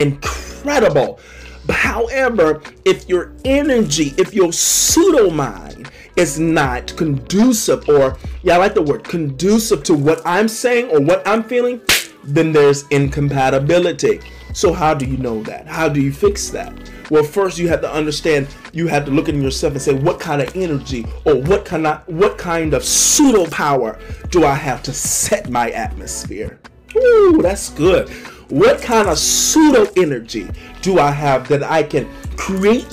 incredible. However, if your energy, if your pseudo mind is not conducive, or yeah, I like the word conducive to what I'm saying or what I'm feeling, then there's incompatibility. So, how do you know that? How do you fix that? Well, first you have to understand. You have to look in yourself and say, what kind of energy or what kind of what kind of pseudo power do I have to set my atmosphere? Ooh, that's good. What kind of pseudo energy do I have that I can create